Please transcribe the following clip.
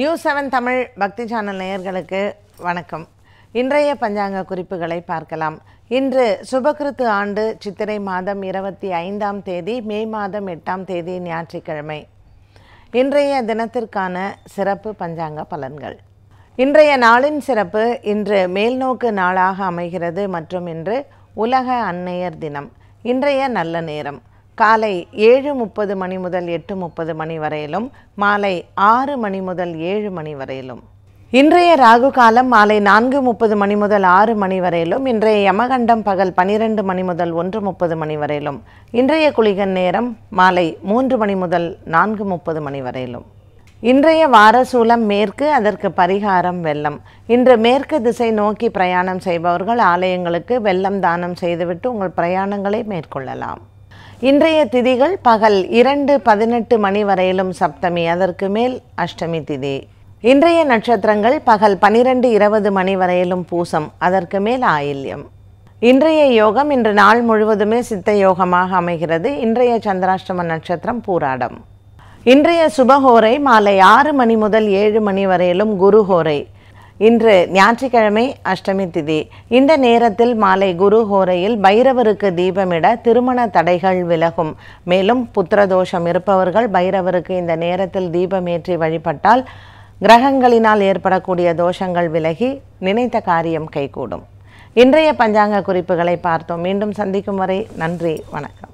News seven Tamil பக்தி channel நேயர்களுக்கு வணக்கம். இன்றைய பஞ்சாங்க குறிப்புகளை பார்க்கலாம். இன்று சுபகிருத்து ஆண்டு சித்திரை மாதம் இருபத்தி ஐந்தாம் தேதி மே மாதம் எட்டாம் தேதி ஞாயிற்றுக்கிழமை. இன்றைய தினத்திற்கான சிறப்பு பஞ்சாங்க பலன்கள். இன்றைய நாளின் சிறப்பு இன்று மேல்நோக்கு நாளாக அமைகிறது மற்றும் இன்று உலக அன்னையர் தினம். இன்றைய நல்ல நேரம். காலை ஏழு முப்பது மணி முதல் எட்டு முப்பது மணி வரையிலும் மாலை ஆறு மணி முதல் ஏழு மணி வரையிலும். இன்றைய ராகு காலம் மாலை நான்கு முப்பது மணி முதல் ஆறு மணி வரையிலும் இன்றைய யமகண்டம் பகல் பனிரெண்டு மணி முதல் ஒன்று முப்பது மணி வரையிலும். இன்றைய குளிகன் நேரம் மாலை மூன்று மணி முதல் நான்கு முப்பது மணி வரையிலும். இன்றைய வாரசூலம் மேற்கு அதற்கு பரிகாரம் வெள்ளம். இன்று மேற்கு திசை நோக்கி பிரயாணம் செய்பவர்கள் ஆலயங்களுக்கு வெள்ளம் தானம் செய்துவிட்டு உங்கள் பிரயாணங்களை மேற்கொள்ளலாம். இன்றைய திதிகள் பகல் இரண்டு பதினெட்டு மணி வரையிலும் சப்தமி அதற்கு மேல் அஷ்டமி திதி. இன்றைய நட்சத்திரங்கள் பகல் பனிரெண்டு இருபது மணி வரையிலும் பூசம் அதற்கு மேல் ஆயில்யம். இன்றைய யோகம் இன்று நாள் முழுவதுமே சித்த யோகமாக அமைகிறது. இன்றைய சந்திராஷ்டம நட்சத்திரம் பூராடம். இன்றைய சுபஹோரை மாலை ஆறு மணி முதல் ஏழு மணி வரையிலும் குருஹோரை இன்று ஞாயிற்றுக்கிழமை அஷ்டமி திதி. இந்த நேரத்தில் மாலை குரு ஹோரையில் பைரவருக்கு தீபமிட திருமண தடைகள் விலகும். மேலும் புத்திரதோஷம் இருப்பவர்கள் பைரவருக்கு இந்த நேரத்தில் தீபமேற்றி வழிபட்டால் கிரகங்களினால் ஏற்படக்கூடிய தோஷங்கள் விலகி நினைத்த காரியம் கைகூடும். இன்றைய பஞ்சாங்க குறிப்புகளை பார்த்தோம். மீண்டும் சந்திக்கும் வரை நன்றி வணக்கம்.